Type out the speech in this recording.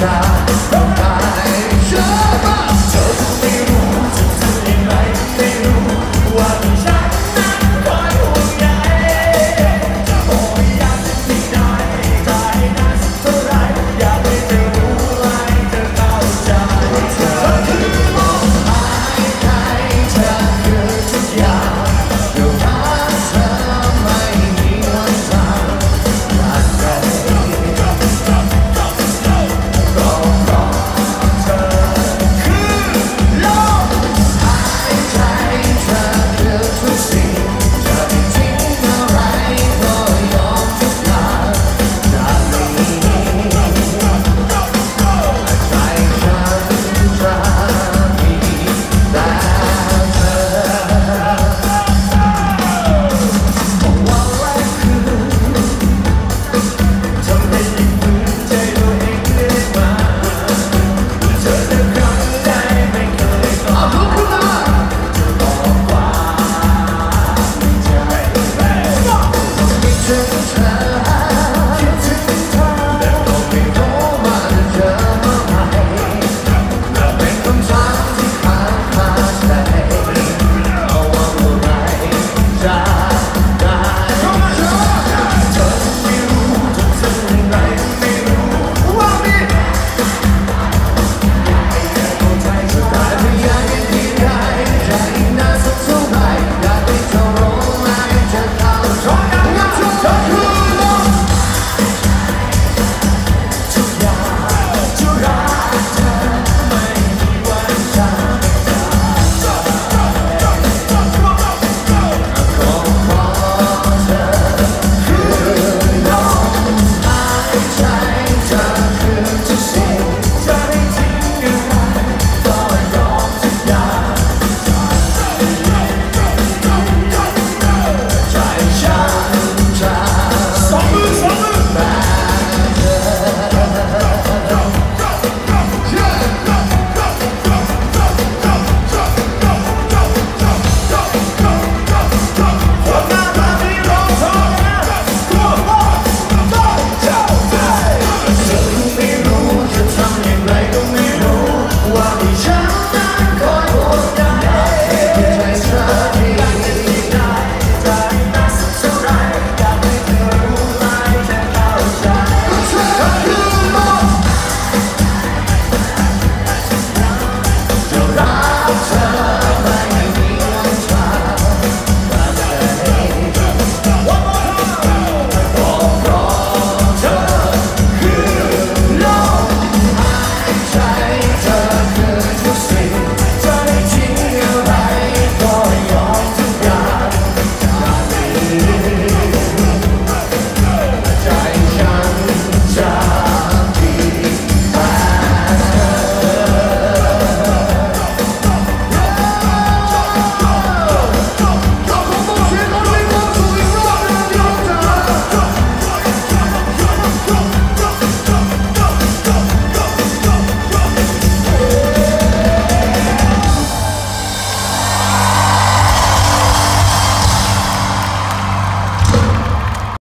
shots. Yeah.